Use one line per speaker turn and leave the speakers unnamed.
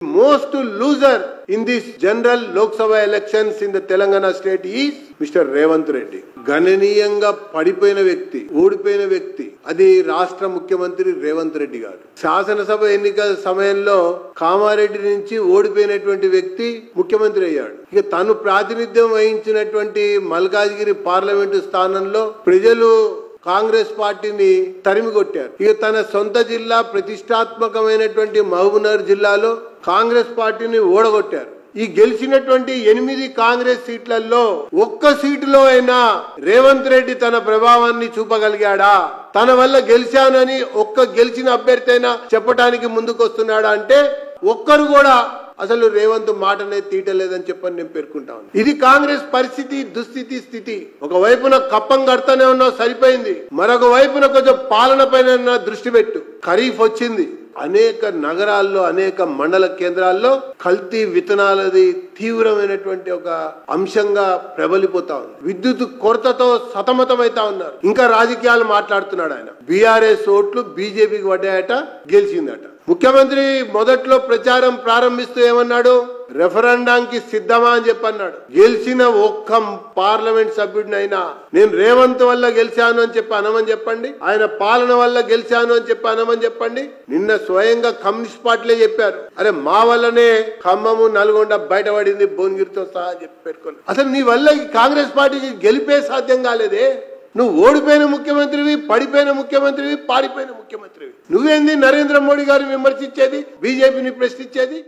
Most loser in this general Lok Sabha elections in the Telangana state is mister Revanth Reddy గణనీయంగా పడిపోయిన వ్యక్తి ఓడిపోయిన వ్యక్తి అది రాష్ట్ర ముఖ్యమంత్రి రేవంత్ రెడ్డి గారు శాసనసభ ఎన్నికల సమయంలో కామారెడ్డి నుంచి ఓడిపోయినటువంటి వ్యక్తి ముఖ్యమంత్రి అయ్యాడు ఇక తను ప్రాతినిధ్యం వహించినటువంటి మల్కాజ్గిరి పార్లమెంటు స్థానంలో ప్రజలు కాంగ్రెస్ పార్టీని తరిమి కొట్టారు ఇక తన సొంత జిల్లా ప్రతిష్టాత్మకమైనటువంటి మహబూబ్నగర్ జిల్లాలో కాంగ్రెస్ పార్టీని ఓడగొట్టారు. ఈ గెలిచినటువంటి ఎనిమిది కాంగ్రెస్ సీట్లలో ఒక్క సీటులో అయినా రేవంత్ రెడ్డి తన ప్రభావాన్ని చూపగలిగాడా? తన వల్ల గెలిచానని ఒక్క గెలిచిన అభ్యర్థి అయినా చెప్పడానికి ముందుకు వస్తున్నాడా అంటే ఒక్కరు కూడా అసలు రేవంత్ మాటనే తీయటలేదని చెప్పని నేను పేర్కొంటాను ఇది కాంగ్రెస్ పరిస్థితి దుస్థితి స్థితి. ఒక వైపున కప్పం కడతానే ఉన్నావు సరిపోయింది. మరొక వైపున కొంచెం పాలన పైన దృష్టి పెట్టు. ఖరీఫ్ వచ్చింది. అనేక నగరాల్లో అనేక మండల కేంద్రాల్లో కల్తీ విత్తనాలది తీవ్రమైనటువంటి ఒక అంశంగా ప్రబలిపోతా ఉంది. విద్యుత్ కొరతతో సతమతమైతా ఉన్నారు. ఇంకా రాజకీయాలు మాట్లాడుతున్నాడు ఆయన. బీఆర్ఎస్ ఓట్లు బీజేపీకి పడ్డాయట గెలిచిందట. ముఖ్యమంత్రి మొదట్లో ప్రచారం ప్రారంభిస్తూ ఏమన్నాడు? రెఫరెండానికి సిద్ధమా అని చెప్పన్నాడు. గెలిచిన ఒక్క పార్లమెంట్ సభ్యుడినైనా నేను రేవంత్ వల్ల గెలిచాను అని చెప్పి అనమని చెప్పండి? ఆయన పాలన వల్ల గెలిచాను అని చెప్పి అనమని చెప్పండి? నిన్న స్వయంగా కమ్యూనిస్ట్ పార్టీలే చెప్పారు. అరే మా వల్లనే ఖమ్మము నల్గొండ బయటపడింది భువనగిరితో సహా చెప్పి పెట్టుకోండి అసలు నీ వల్ల ఈ కాంగ్రెస్ పార్టీకి గెలిపే సాధ్యం కాలేదే? నువ్వు ఓడిపోయిన ముఖ్యమంత్రివి పడిపోయిన ముఖ్యమంత్రివి పాడిపోయిన ముఖ్యమంత్రివి. నువ్వేంది నరేంద్ర మోడీ గారిని విమర్శించేది బీజేపీని ప్రశ్నించేది?